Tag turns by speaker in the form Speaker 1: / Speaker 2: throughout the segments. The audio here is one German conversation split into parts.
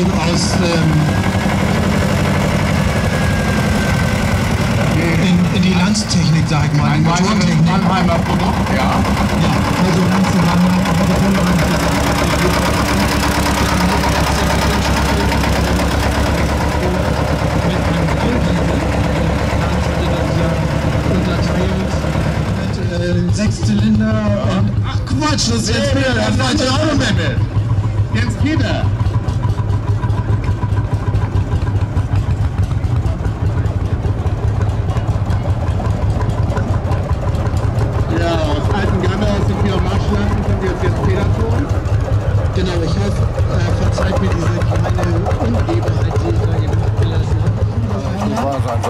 Speaker 1: Ausschreibung aus ähm,
Speaker 2: in, in,
Speaker 1: die
Speaker 2: Landtechnik, sag ich mal, in
Speaker 1: Motorentechnik.
Speaker 2: Mannheimer Produkt, ja.
Speaker 1: Ja, also ganze ähm, Sechs Zylinder und... Ach Quatsch, das ist jetzt wieder der falsche Auto, Memme.
Speaker 2: Jetzt geht er.
Speaker 1: Habe.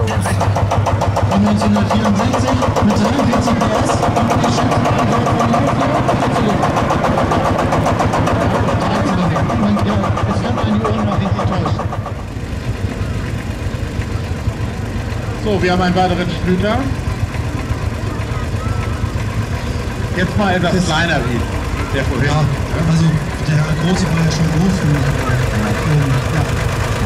Speaker 1: Von 1964 mit 43 PS und die Schützenangabe von Luftflug Ja, es werden an die Ohren noch nicht getäuscht.
Speaker 2: So, wir haben einen weiteren Schlüter. Jetzt mal etwas
Speaker 1: Das-
Speaker 2: kleiner wie der vorhin.
Speaker 1: Ja, also der große war ja schon groß für mich. Ähm, ja.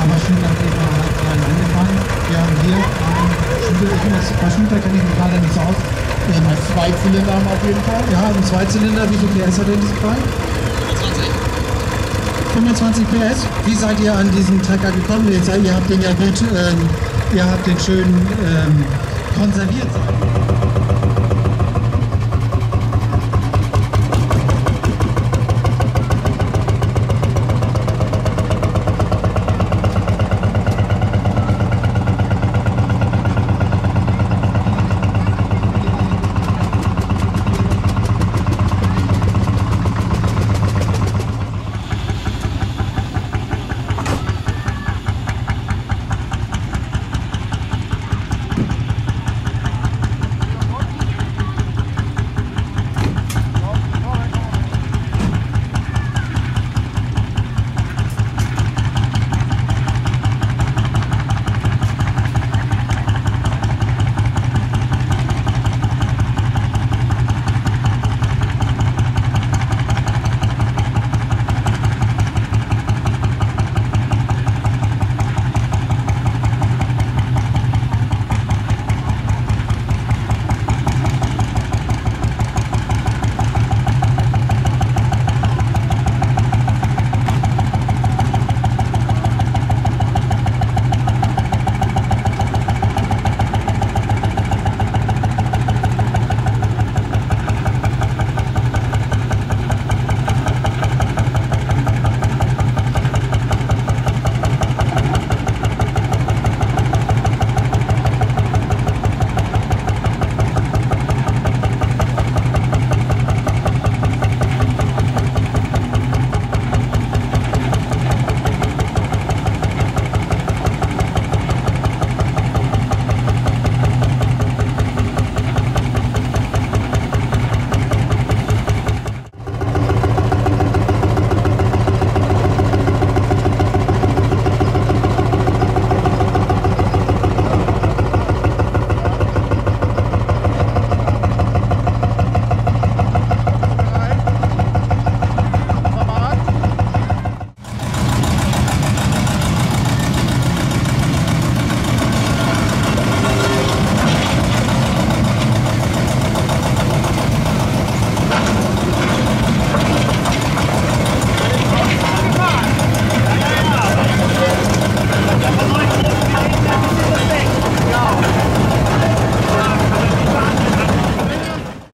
Speaker 1: Aber Schüler hat klein angefangen. Wir haben hier einen finde, bei Schüler kenne ich mich leider nicht so aus. Ähm,
Speaker 2: Zwei Zylinder haben auf jeden Fall.
Speaker 1: ja, ein Zweizylinder, wie viel PS hat denn das Teil? 25 PS. Wie seid ihr an diesen Trecker gekommen? Ihr, habt den ja gut, ähm, ihr habt den schön ähm, konserviert.